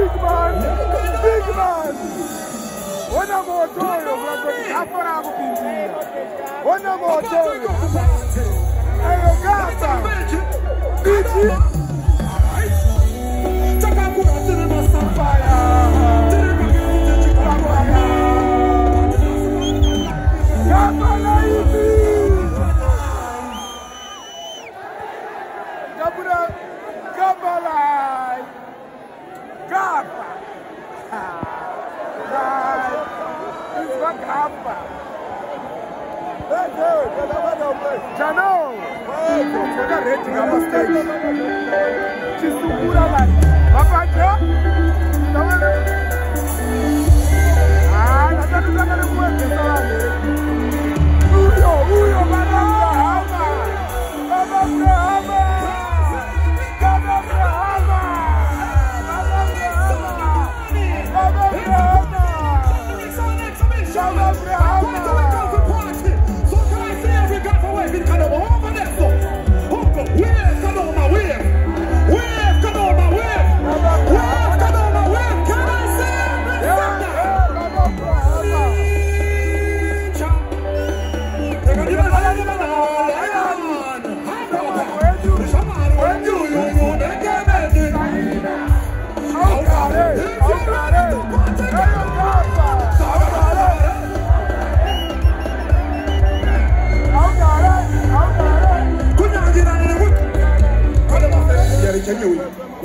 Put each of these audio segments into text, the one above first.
big man, big man. Ona motoyo mlakoni hapo na kukimbia. Ona motoyo. Ayo gata. Bichi. Takakura tena na sambaya.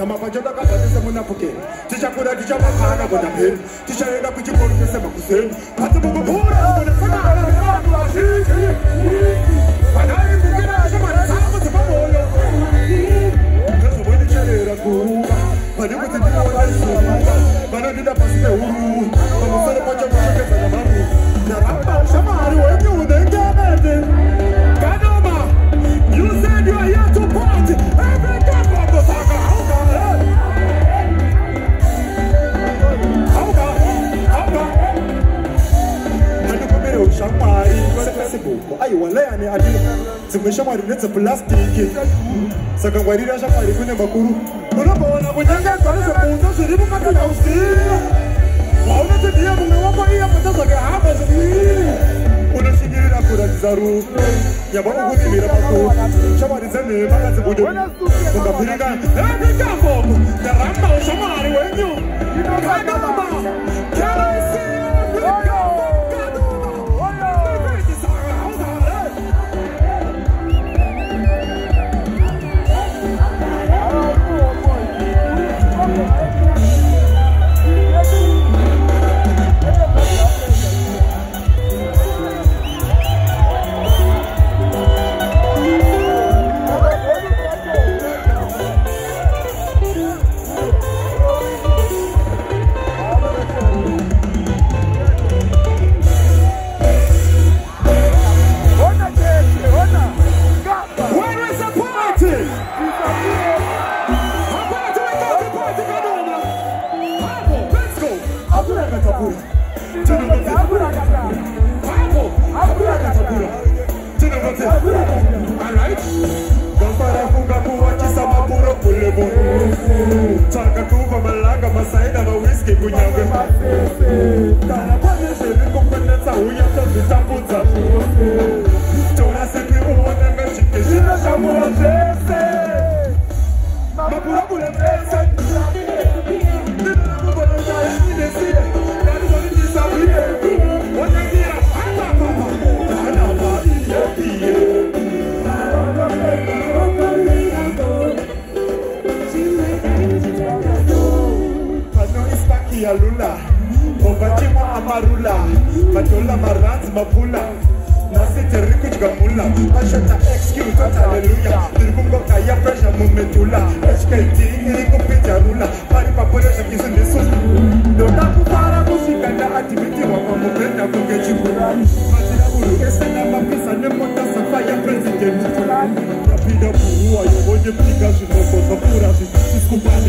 sema faja da kada sema na puke tisha kura tisha makana kwa dapin tisha enda kuchikori sema kusen pata bubu bora kwa sema kwa kwa shiki wanai mukira sema na sama sema bolo kaso bani chelera kuba bani kutendea wanai sema bana dida pasite uru kwa msana pacha pacha kwa sababu na ramba shamari wewe aiwa layani ati dzimwe shamwari nedzepulastiki saka ngwariri yashamwari kune makuru unobaona kunyangadzaezemundo zviri mumatinhausiri waunotidiye mumwe wako iye patazvake hamba zviviri unosvinirira kuratidza rupo nyama ukuvivira makuru shamwari dzenhema ngadzibude ungapfirika ekambo ndaramba ushamwari we akatakura gambarafunga kuwachisa maburo kulebu tsaka kuva malanga masaina mawhiski kunyange tarapanezevikukwenesa huyata zvitambudza tonasekiuonanga chikeshina shamuvazee mula marandzi mapula nhasi tiri kudya mula ashota exqutot aleluya tiri kungoka ya presha mumetula hkd iri kupidyarula pari papoleza isu nesu ndoda kupara kusvika na adimitiwa kwamubhenda kunge chikuru matira uru esena mapisa nemota safa ya presidenti tapinda kuhuwa yovonyepika zvinoko zvapfuura zvisikubani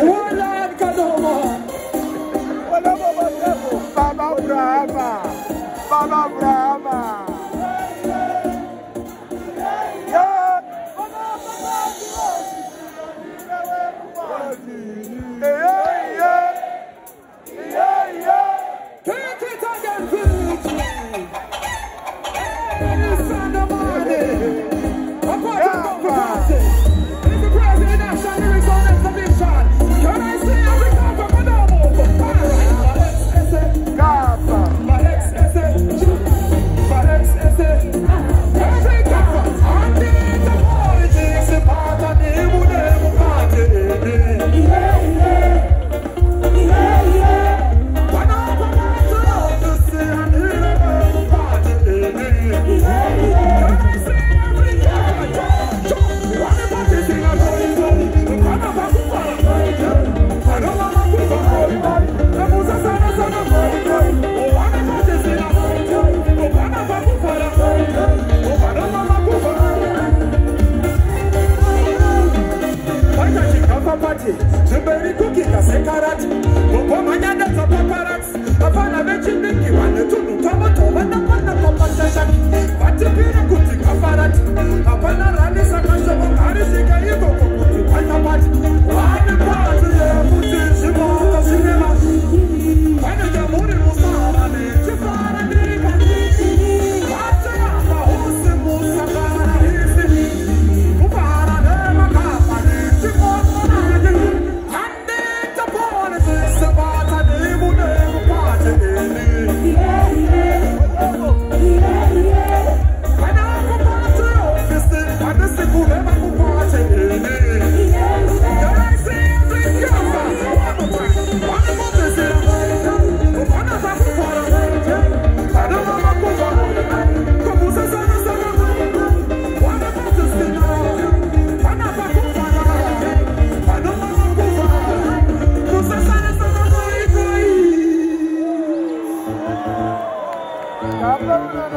Wolan Baba Baba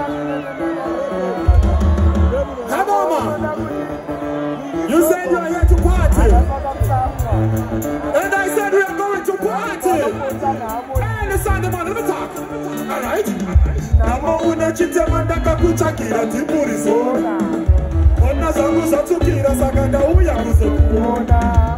Come on, You said you are here to party. And I said we are going to party. amauna chitema ndakakutsvakira dhimburizo ona zvangu zvatsvukira saka ndauya kuzokuona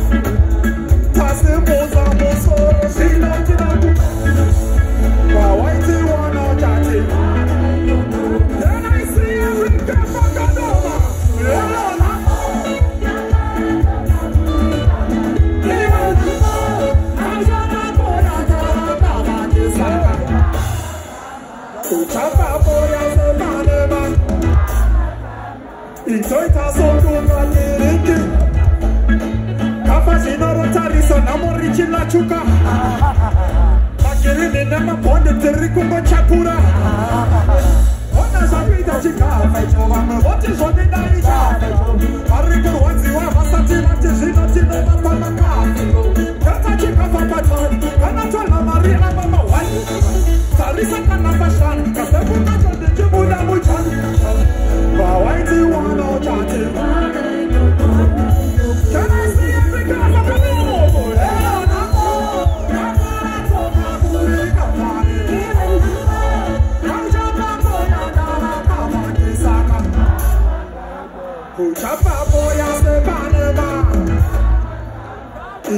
sokunganyiriki kafa zinorotarisa namo richilachuka magirini nemabhondi tiri kungochakura ona zvakuita chigava ichovamwe voti zvomidaicha vari kurwadziwa vasati vati zvino tinovakwa makafi kata chikafa patani kana tola mari ama mawani tarisa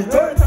Happy